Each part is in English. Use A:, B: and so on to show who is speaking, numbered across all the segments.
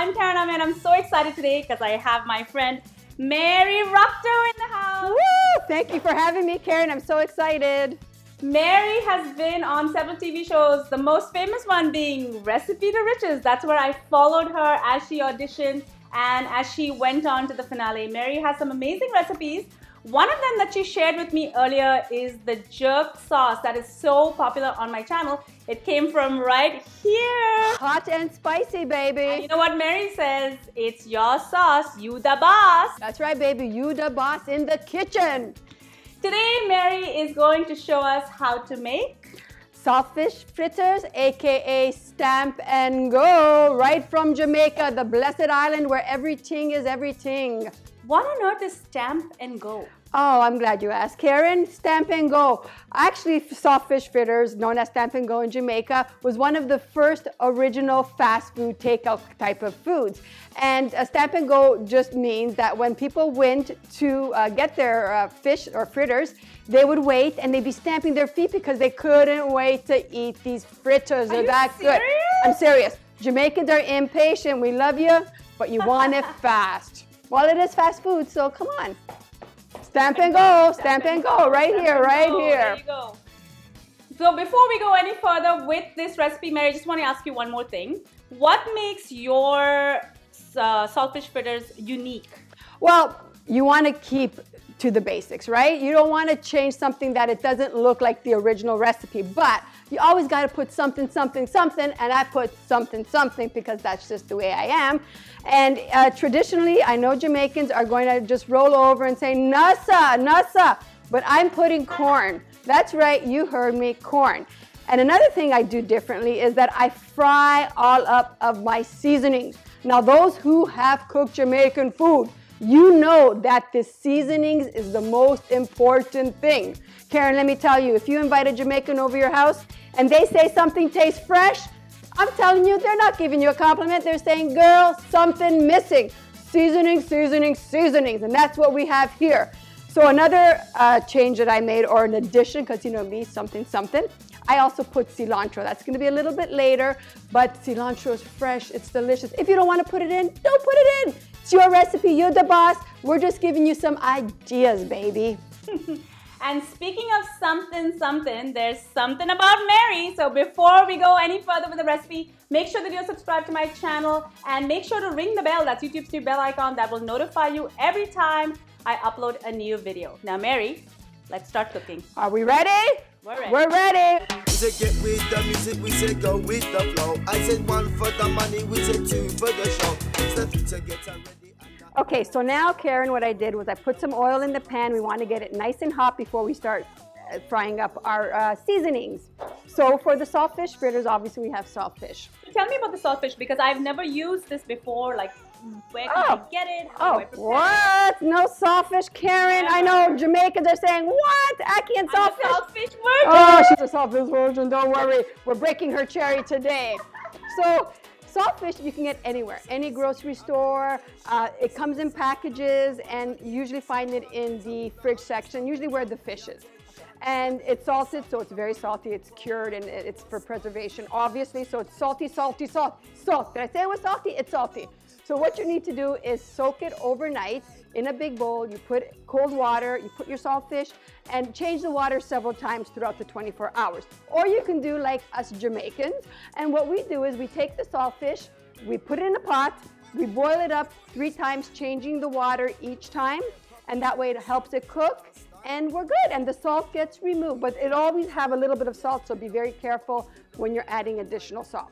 A: I'm Karen Ahmed. I'm so excited today because I have my friend Mary Rocto in the house.
B: Woo! Thank you for having me, Karen. I'm so excited.
A: Mary has been on several TV shows, the most famous one being Recipe to Riches. That's where I followed her as she auditioned and as she went on to the finale. Mary has some amazing recipes. One of them that she shared with me earlier is the jerk sauce that is so popular on my channel. It came from right here.
B: Hot and spicy, baby.
A: And you know what Mary says? It's your sauce, you the boss.
B: That's right, baby. You the boss in the kitchen.
A: Today, Mary is going to show us how to make
B: saltfish fritters, aka stamp and go, right from Jamaica, the blessed island where everything is everything.
A: What on earth is stamp and go?
B: Oh, I'm glad you asked. Karen, Stamp and Go. Actually, saltfish fritters, known as Stamp and Go in Jamaica, was one of the first original fast food takeout type of foods. And uh, Stamp and Go just means that when people went to uh, get their uh, fish or fritters, they would wait and they'd be stamping their feet because they couldn't wait to eat these fritters.
A: Are They're
B: that
A: serious?
B: good. I'm serious. Jamaicans are impatient. We love you, but you want it fast. Well, it is fast food, so come on. Stamp and go, stamp and go, right here, right here.
A: There you go. So before we go any further with this recipe, Mary, I just want to ask you one more thing. What makes your uh, saltfish fritters unique?
B: Well, you want to keep to the basics, right? You don't want to change something that it doesn't look like the original recipe, but you always got to put something, something, something, and I put something, something because that's just the way I am. And uh, traditionally, I know Jamaicans are going to just roll over and say, Nasa, Nasa, but I'm putting corn. That's right, you heard me, corn. And another thing I do differently is that I fry all up of my seasonings. Now, those who have cooked Jamaican food, you know that the seasonings is the most important thing. Karen, let me tell you, if you invite a Jamaican over your house and they say something tastes fresh, I'm telling you, they're not giving you a compliment. They're saying, girl, something missing. Seasoning, seasoning, seasonings. And that's what we have here. So another uh, change that I made, or an addition, because you know me, something, something, I also put cilantro. That's gonna be a little bit later, but cilantro is fresh, it's delicious. If you don't wanna put it in, don't put it in. It's your recipe, you're the boss. We're just giving you some ideas, baby.
A: and speaking of something, something, there's something about Mary. So before we go any further with the recipe, make sure that you're subscribed to my channel and make sure to ring the bell. That's YouTube's new bell icon that will notify you every time I upload a new video. Now, Mary, let's start cooking.
B: Are we ready?
A: We're ready.
B: We're ready.
C: We say get with the music, we say go with the flow. I said one for the money, we say two for the show. Step to get ready.
B: Okay, so now Karen, what I did was I put some oil in the pan. We want to get it nice and hot before we start uh, frying up our uh, seasonings. So for the saltfish fritters, obviously we have saltfish.
A: Tell me about the saltfish because I've never used this before. Like, where can
B: oh.
A: I get it? How
B: oh, what? No saltfish, Karen? I know Jamaicans are saying, what? I can't saltfish.
A: saltfish virgin.
B: Oh, she's a saltfish virgin. Don't worry. We're breaking her cherry today. So saltfish you can get anywhere, any grocery store. Uh, it comes in packages and you usually find it in the fridge section, usually where the fish is and it's salted, so it's very salty. It's cured and it's for preservation, obviously. So it's salty, salty, salt, salt. Did I say it was salty? It's salty. So what you need to do is soak it overnight in a big bowl. You put cold water, you put your saltfish, and change the water several times throughout the 24 hours. Or you can do like us Jamaicans. And what we do is we take the saltfish, we put it in a pot, we boil it up three times, changing the water each time. And that way it helps it cook and we're good and the salt gets removed but it always have a little bit of salt so be very careful when you're adding additional salt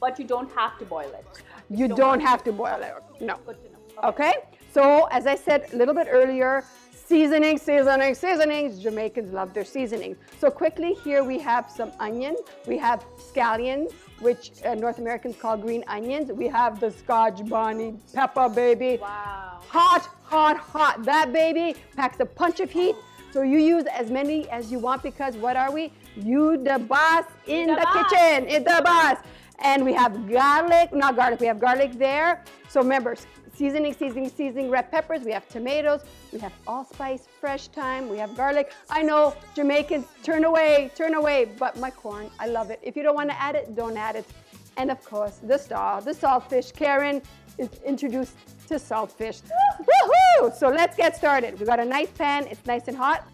A: but you don't have to boil it
B: you don't, don't have to boil it. No.
A: Good to know.
B: Okay. So as I said a little bit earlier, seasoning, seasoning, seasonings. Jamaicans love their seasoning. So quickly here we have some onion. We have scallions, which uh, North Americans call green onions. We have the Scotch bonnet pepper, baby.
A: Wow.
B: Hot, hot, hot. That baby packs a punch of heat. So you use as many as you want because what are we? You the boss in the, the boss. kitchen. It's the boss. And we have garlic, not garlic, we have garlic there. So remember, seasoning, seasoning, seasoning, red peppers. We have tomatoes. We have allspice, fresh thyme. We have garlic. I know Jamaicans turn away, turn away, but my corn, I love it. If you don't want to add it, don't add it. And of course, the star, the saltfish. Karen is introduced to saltfish. Woohoo! So let's get started. We got a nice pan. It's nice and hot.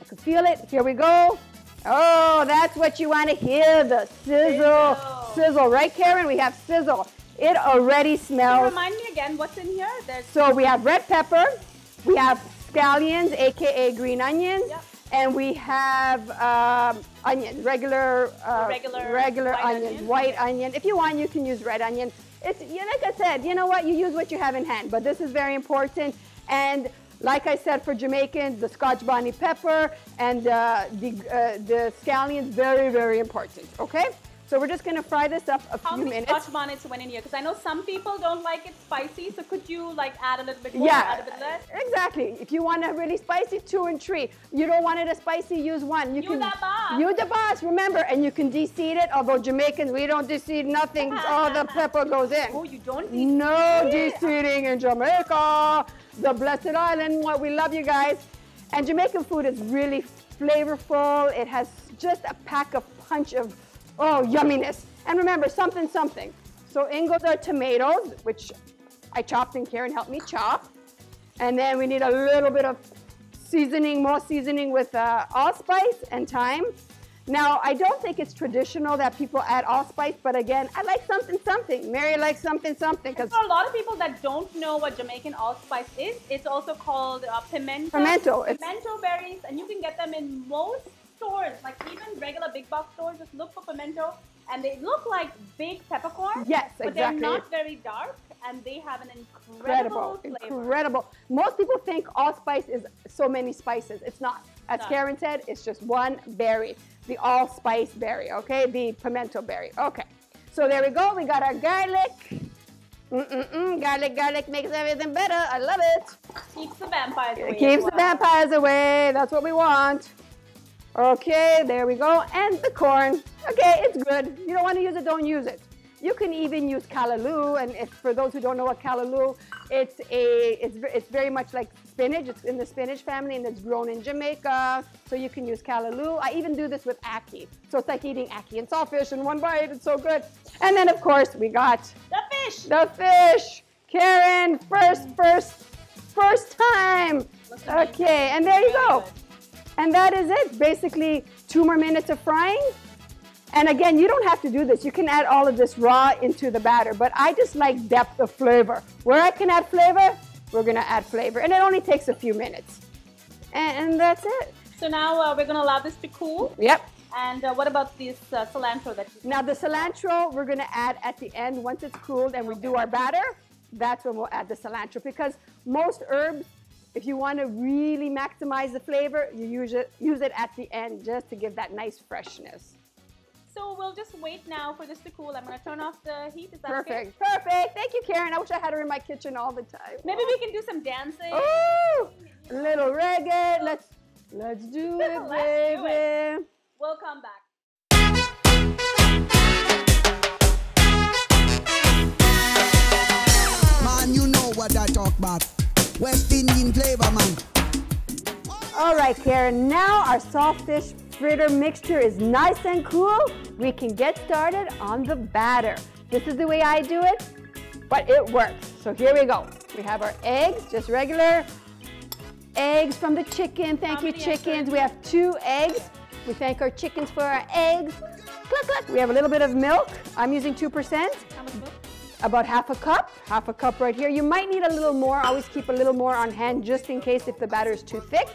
B: I can feel it. Here we go. Oh, that's what you want to hear, the sizzle.
A: Sizzle.
B: Right, Karen? We have sizzle. It already
A: Can you
B: smells.
A: remind me again what's in here? There's
B: So we have red pepper, we have scallions, aka green onions,
A: Yep.
B: and we have um, onions, regular, uh,
A: Regular
B: regular
A: white
B: onions,
A: onion.
B: white onion. If you want, you can use red onion. It's yeah, like I said, you know what? You use what you have in hand, but this is very important. And like I said, for Jamaicans, the Scotch bonny pepper and uh, the uh, the scallions, very very important. Okay. So we're just gonna fry this up a
A: how
B: few
A: many
B: minutes.
A: scotch bonnets went in here? Because I know some people don't like it spicy, so could you like add a little bit more,
B: Yeah,
A: add a bit less?
B: exactly. If you want a really spicy, two and three. You don't want it as spicy, use one. You,
A: You
B: can
A: the boss.
B: You the boss. Remember, and you can deseed it. Although Jamaicans, we don't deseed nothing. All the pepper goes in.
A: Oh, you don't need
B: No deseeding in Jamaica, the blessed island. What we love you guys. And Jamaican food is really flavorful. It has just a pack of punch of oh yumminess. And remember something something. So in goes our tomatoes, which I chopped and Karen helped me chop. And then we need a little bit of seasoning, more seasoning with uh, allspice and thyme. Now, I don't think it's traditional that people add allspice, but again, I like something something. Mary likes something something because
A: For a lot of people that don't know what Jamaican allspice is, it's also called uh, pimento.
B: Pimento,
A: Pimento berries, and you can get them in most stores, like even regular big box stores. Just look for pimento, and they look like big peppercorns.
B: Yes,
A: but
B: exactly.
A: they're not very dark, and they have an
B: incredible,
A: incredible, flavor.
B: incredible. Most people think allspice is so many spices. It's not. As
A: No.
B: Karen said, it's just one berry, the allspice berry, okay? The pimento berry. Okay. So there we go. We got our garlic. Mm-mm-mm. Garlic, garlic makes everything better. I love it.
A: Keeps the vampires away.
B: Keeps the vampires away. That's what we want. Okay, there we go. And the corn. Okay, it's good. You don't want to use it, don't use it. You can even use callaloo, and if, for those who don't know what callaloo, it's a it's it's very much like spinach. It's in the spinach family, and it's grown in Jamaica. So you can use callaloo. I even do this with ackee. So it's like eating ackee and saltfish in one bite. It's so good. And then of course we got
A: The fish.
B: the fish. Karen, first, first, first time. Okay, and there you go. And that is it. Basically, two more minutes of frying. And again, you don't have to do this. You can add all of this raw into the batter, but I just like depth of flavor. Where I can add flavor, we're gonna add flavor. And it only takes a few minutes. And, and that's it.
A: So now uh, we're gonna allow this to cool.
B: Yep.
A: And uh, what about this uh, cilantro that you?
B: Now the cilantro we're gonna add at the end once it's cooled and we do our batter. That's when we'll add the cilantro because most herbs, if you want to really maximize the flavor, you use it use it at the end just to give that nice freshness.
A: So we'll just wait now for this to cool. I'm gonna turn off the heat. Is that okay?
B: Perfect, perfect. Thank you, Karen. I wish I had her in my kitchen all the time.
A: Maybe we can do some dancing.
B: Ooh, a little reggae. Let's let's do it,
A: Let's do
B: baby.
A: We'll come back.
D: West Indian flavor, man.
B: All right, Karen, now our saltfish fritter mixture is nice and cool. We can get started on the batter. This is the way I do it, but it works. So here we go. We have our eggs, just regular eggs from the chicken. Thank
A: How
B: you, chickens. We have two eggs. We thank our chickens for our eggs. Cluck, cluck. We have a little bit of milk. I'm using 2%
A: How much milk?
B: About half a cup, half a cup right here. You might need a little more. Always keep a little more on hand just in case if the batter is too thick.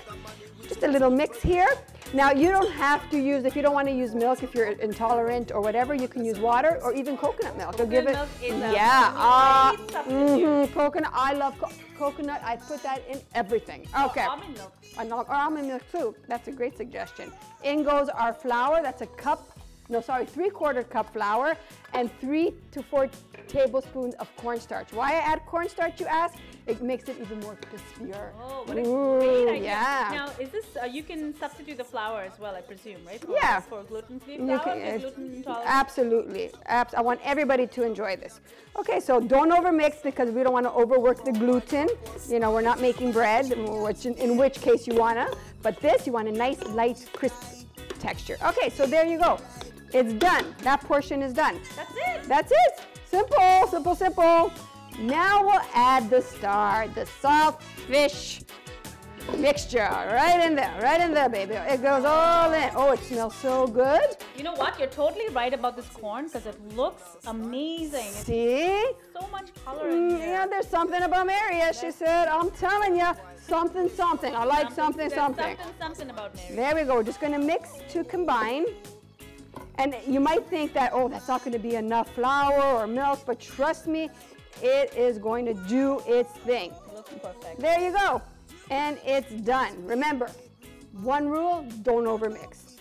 B: Just a little mix here. Now you don't have to use, if you don't want to use milk, if you're intolerant or whatever, you can use water or even coconut milk. It'll give it,
A: milk is
B: yeah, uh,
A: substitute.
B: mhm, coconut. I love co- coconut. I put that in everything. Okay.
A: Oh, almond milk.
B: Or almond milk too. That's a great suggestion. In goes our flour. That's a cup, no, sorry, three quarter cup flour and three to four tablespoons of cornstarch. Why I add cornstarch, you ask? It makes it even more crispier.
A: Oh, what a
B: Ooh,
A: great idea.
B: yeah.
A: Now, is this, uh, you can substitute the flour as well, I presume, right? For,
B: Yeah.
A: For gluten-free flour,
B: can-
A: gluten intolerant?
B: Absolutely. Abs- I want everybody to enjoy this. Okay, so don't overmix because we don't want to overwork the gluten. You know, we're not making bread, which in, in which case you want to. But this, you want a nice, light, crisp texture. Okay, so there you go. It's done. That portion is done.
A: That's it.
B: That's it. Simple, simple, simple. Now we'll add the star, the salt fish mixture. Right in there, right in there, baby. It goes all in. Oh, it smells so good.
A: You know what? You're totally right about this corn because it looks amazing. It's
B: See?
A: so much color
B: Mm,
A: in here.
B: know, there's something about Maria. as she said. I'm telling you, something, something. I like something,
A: there's
B: something.
A: something, something about Mary.
B: There we go. We're just going to mix to combine. And you might think that, oh, that's not going to be enough flour or milk, but trust me, it is going to do its thing.
A: Perfect.
B: There you go. And it's done. Remember, one rule, don't overmix.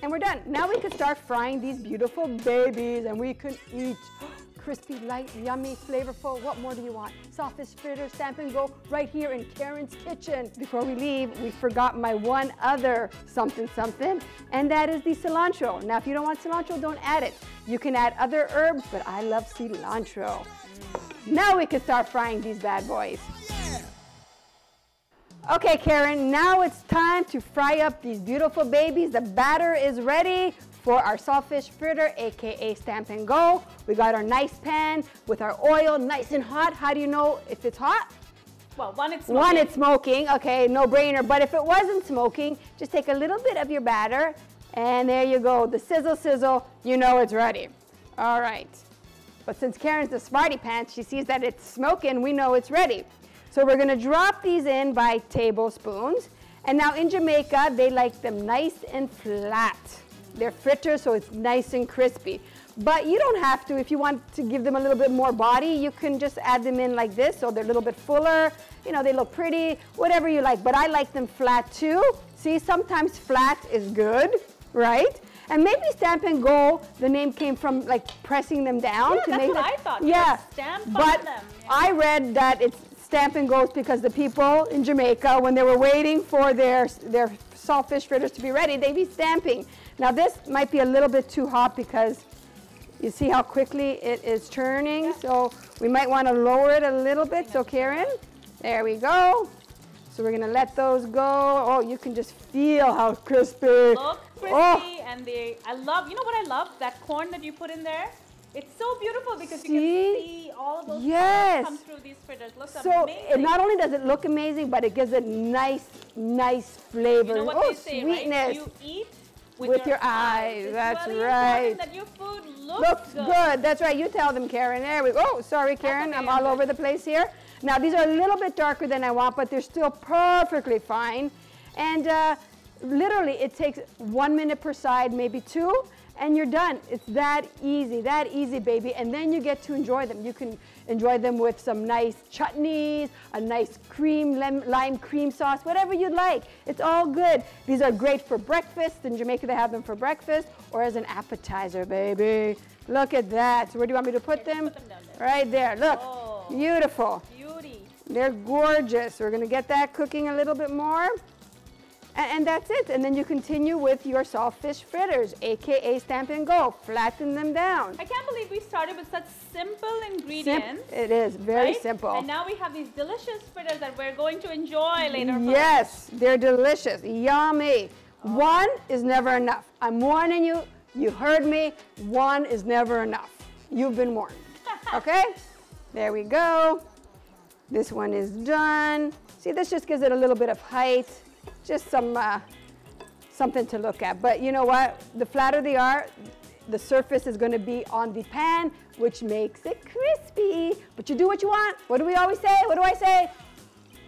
B: And we're done. Now we can start frying these beautiful babies and we can eat crispy, light, yummy, flavorful. What more do you want? Softest fritter, stamp and go right here in Karen's kitchen. Before we leave, we forgot my one other something something, and that is the cilantro. Now, if you don't want cilantro, don't add it. You can add other herbs, but I love cilantro. Now we can start frying these bad boys. Okay, Karen, now it's time to fry up these beautiful babies. The batter is ready for our saltfish fritter, aka Stamp and Go. We got our nice pan with our oil nice and hot. How do you know if it's hot?
A: Well, one, it's
B: One, it's smoking. Okay, no brainer. But if it wasn't smoking, just take a little bit of your batter, and there you go. The sizzle, sizzle, you know it's ready. All right. But since Karen's the smarty pants, she sees that it's smoking, we know it's ready. So we're gonna drop these in by tablespoons. And now in Jamaica, they like them nice and flat. They're fritters, so it's nice and crispy. But you don't have to, if you want to give them a little bit more body, you can just add them in like this, so they're a little bit fuller. You know, they look pretty, whatever you like. But I like them flat too. See, sometimes flat is good, right? And maybe stamp and go, the name came from like pressing them down
A: Yeah,
B: to
A: that's
B: make
A: what I thought.
B: Yeah,
A: stamp on
B: but
A: them, yeah.
B: I read that it's stamp and goes because the people in Jamaica, when they were waiting for their their saltfish fritters to be ready, they'd be stamping. Now this might be a little bit too hot because you see how quickly it is turning. So we might want to lower it a little bit. So Karen, there we go. So we're gonna let those go. Oh, you can just feel how crispy.
A: Look oh. crispy,
B: Oh.
A: and they. I love. You know what I love? That corn that you put in there. It's so beautiful because you
B: See?
A: can see all of those
B: Yes.
A: come through these fritters. Looks
B: So
A: amazing.
B: it not only does it look amazing, but it gives it nice, nice flavor.
A: you know what
B: oh,
A: they say,
B: sweetness.
A: right? You eat with,
B: With your eyes,
A: It's
B: that's
A: really
B: right.
A: That your food looks,
B: Looks good. That's right. You tell them, Karen. There we go. Oh, sorry, Karen.
A: okay,
B: I'm all
A: good.
B: over the place here. Now, these are a little bit darker than I want, but they're still perfectly fine. And uh, literally, it takes one minute per side, maybe two, and you're done. It's that easy, that easy, baby. And then you get to enjoy them. You can enjoy them with some nice chutneys, a nice cream, lime cream sauce, whatever you'd like. It's all good. These are great for breakfast. In Jamaica, they have them for breakfast or as an appetizer, baby. Look at that. So where do you want me to put them?
A: put them there.
B: Right there. Look.
A: Oh.
B: Beautiful.
A: Beauty.
B: They're gorgeous. We're going to get that cooking a little bit more. And, that's it. And then you continue with your soft saltfish fritters, aka stamp and go. Flatten them down.
A: I can't believe we started with such simple
B: Sim-
A: ingredients.
B: it is very
A: right?
B: simple.
A: And now we have these delicious fritters that we're going to enjoy later.
B: Yes, they're delicious. Yummy. Oh. One is never enough. I'm warning you. You heard me. One is never enough. You've been warned. Okay? There we go. This one is done. See, this just gives it a little bit of height. Just some uh, something to look at. But you know what? The flatter they are, the surface is going to be on the pan, which makes it crispy. But you do what you want. What do we always say? What do I say?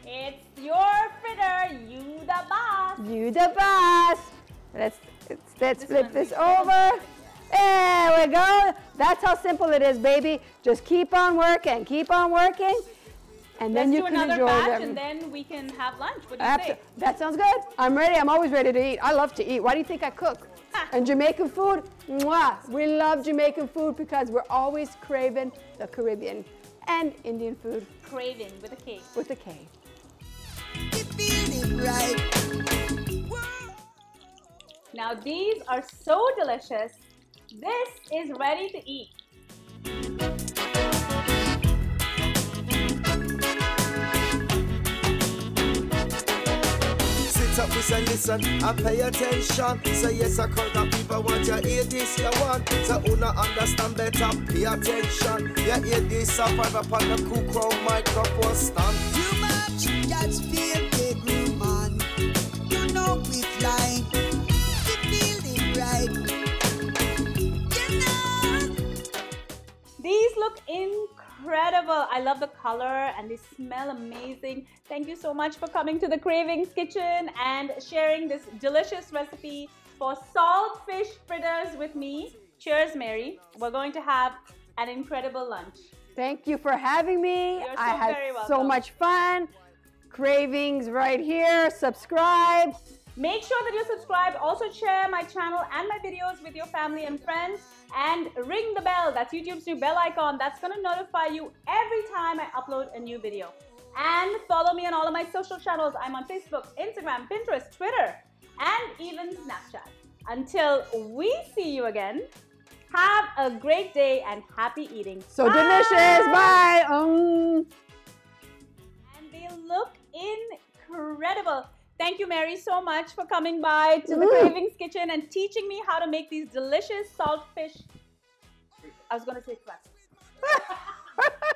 A: It's your fritter, you the boss.
B: You the boss. Let's let's, let's flip this over. There we go. That's how simple it is, baby. Just keep on working, keep on working, and then
A: Let's
B: you
A: do
B: can
A: another
B: enjoy
A: batch
B: them.
A: and then we can have lunch. What do you
B: Abso-
A: say?
B: that sounds good. I'm ready. I'm always ready to eat. I love to eat. Why do you think I cook? And Jamaican food, mwah. We love Jamaican food because we're always craving the Caribbean and Indian food
A: Craving with a cake.
B: with a K.
A: Now these are so delicious. This is ready to eat.
C: Sit up We say listen and pay attention. Say yes, I call the people want you hear this, you want. So una understand better, pay attention. You hear this, survive upon the cool crown microphone stand.
D: Too much just feel the groove, man. You know we fly. We feel right. You know.
A: These look incredible. I love the color and they smell amazing. Thank you so much for coming to the Kravings Kitchen and sharing this delicious recipe for salt fish fritters with me. Cheers, Mary. We're going to have an incredible lunch.
B: Thank you for having me.
A: You're
B: I had so much fun. Kravings right here. Subscribe.
A: Make sure that you subscribe. Also share my channel and my videos with your family and friends. And ring the bell. That's YouTube's new bell icon. That's going to notify you every time I upload a new video. And follow me on all of my social channels. I'm on Facebook, Instagram, Pinterest, Twitter, and even Snapchat. Until we see you again, have a great day and happy eating.
B: So delicious. Bye. Um.
A: And they look incredible. Thank you, Mary, so much for coming by to the
B: Mm.
A: Kravings Kitchen and teaching me how to make these delicious salt fish. I was going to say crust.